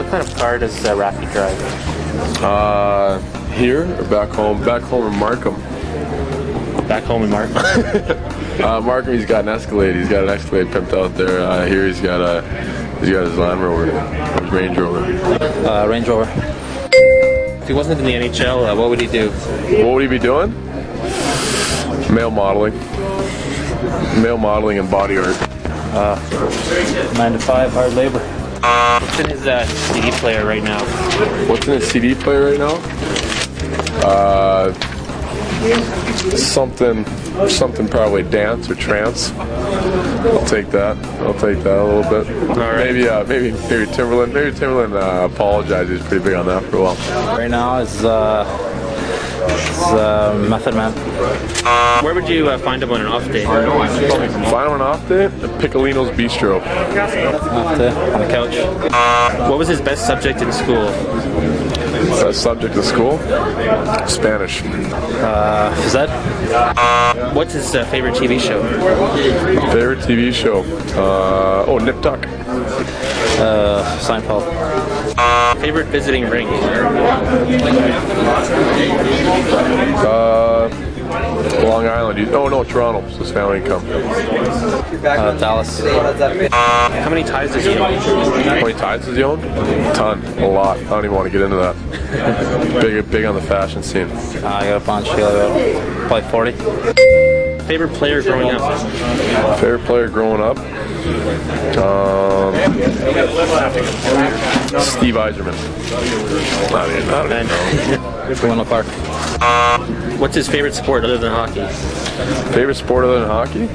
what kind of car does uh, Raffi drive? Uh, here or back home? Back home in Markham. Back home in Markham. Uh, Markham, he's got an Escalade. He's got an Escalade pimped out there. Uh, here, he's got a he's got his Land Rover, his Range Rover. uh, Range Rover. If he wasn't in the NHL, uh, what would he do? What would he be doing? Male modeling. Male modeling and body art. Nine to five, hard labor. What's in his uh, CD player right now? What's in his CD player right now? Uh, something, something probably dance or trance. I'll take that. I'll take that a little bit. right. Maybe, uh, maybe, maybe Timbaland. Maybe Timbaland uh, apologized. He's pretty big on that for a while. Right now is uh, is uh, Method Man. Where would you uh, find him on an off day? Find him an off day at Piccolino's Bistro. Off the, on the couch. What was his best subject in school? Best subject of school? Spanish. Uh, is that? What's his uh, favorite TV show? Favorite TV show? Uh, oh, Nip Tuck. Uh, Seinfeld. Favorite visiting rink? Uh, Long Island. You- Oh no, Toronto. So his family can come. Uh, Dallas. How many ties does he own? How many ties does he own? A ton, a lot. I don't even want to get into that. big, big on the fashion scene. Uh, I got a bunch. Probably 40. Favorite player growing up? Favorite player growing up? Um, Steve Yzerman. I mean, I don't even know. Wendel Clark. What's his favorite sport other than hockey? Favorite sport other than hockey?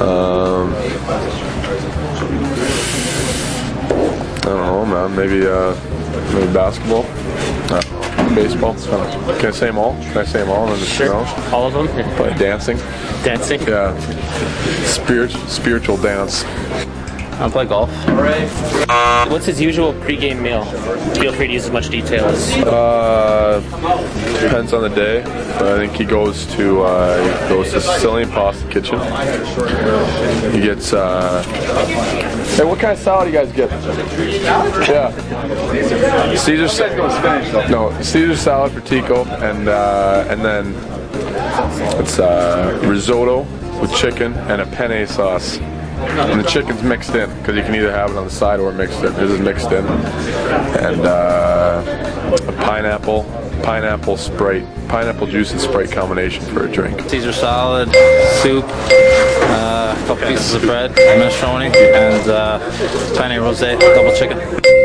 Um, I don't know, man. Maybe, uh, maybe basketball. Baseball. Can I say them all? Can I say them all? And Sure. All of them? play dancing. Dancing? Yeah. Spirit, spiritual dance. I play golf. What's his usual pregame meal? Feel free to use as much detail as. Uh, depends on the day. But I think he goes to uh, he goes to Sicilian Pasta Kitchen. He gets. Uh, hey, what kind of salad do you guys get? Yeah. Caesar salad. No, Caesar salad for Tico, and uh, and then it's uh, risotto with chicken and a penne sauce. And the chicken's mixed in because you can either have it on the side or mixed in. This is mixed in, and uh, a pineapple, pineapple Sprite, pineapple juice and Sprite combination for a drink. Caesar salad, soup, uh, a couple pieces of bread, minestrone, and uh, penne rosé, double chicken.